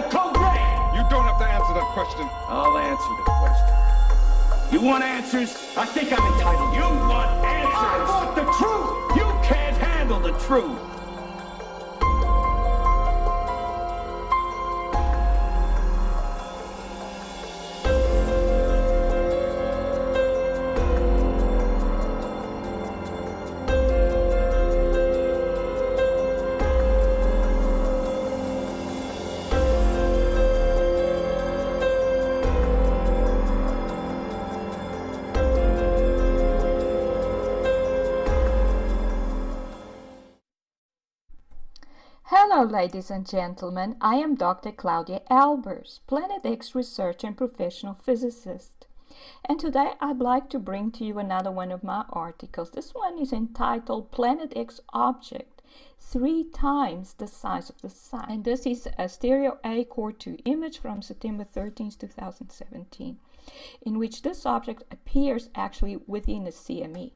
the code red. You don't have to answer that question. I'll answer the question. You want answers? I think I'm entitled. You want answers? I want the truth. You can't handle the truth. Hello, ladies and gentlemen. I am Dr. Claudia Albers, Planet X researcher and professional physicist. And today I'd like to bring to you another one of my articles. This one is entitled Planet X Object Three Times the Size of the Sun. And this is a stereo A COR2 image from September 13, 2017, in which this object appears actually within a CME.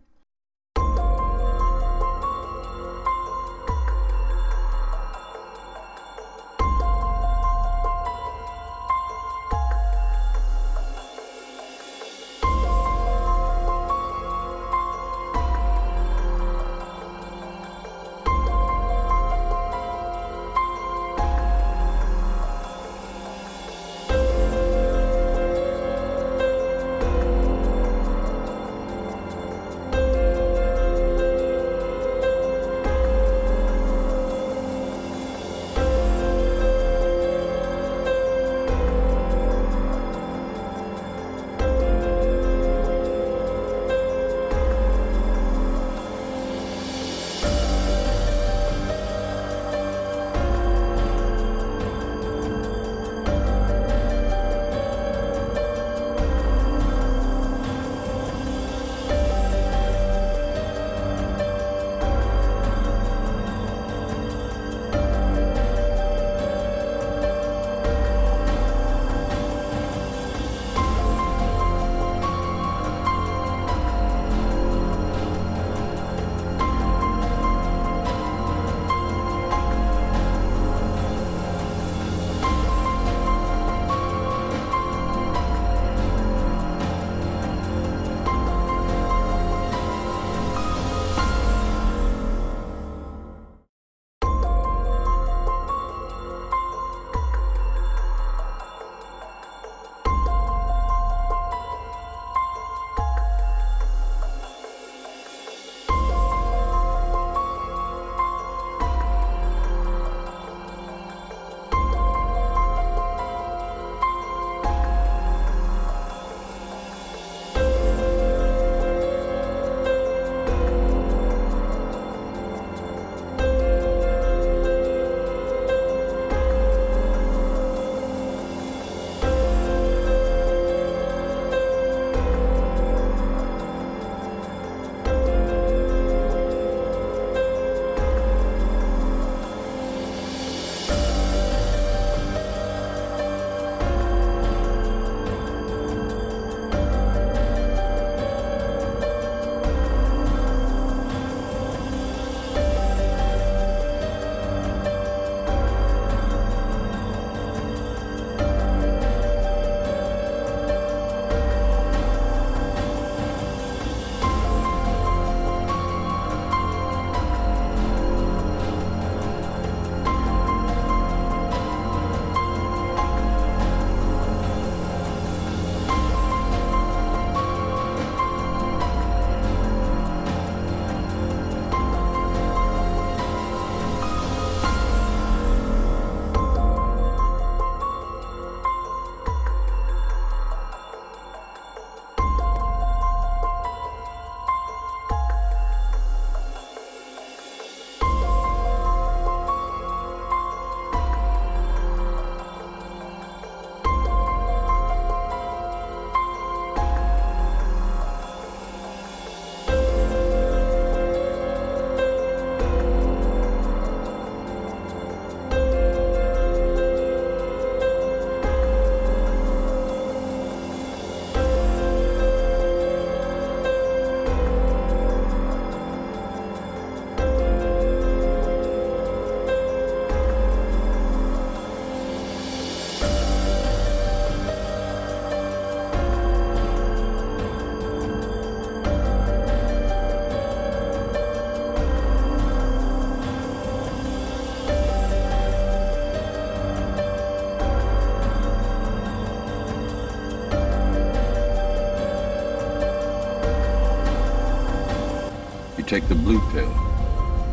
Take the blue pill.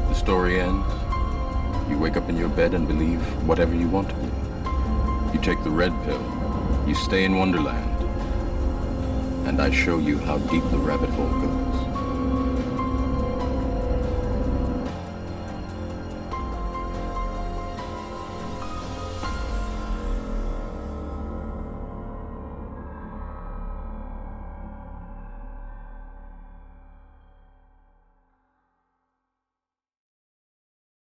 The story ends. You wake up in your bed and believe whatever you want to believe. You take the red pill. You stay in Wonderland. And I show you how deep the rabbit hole goes.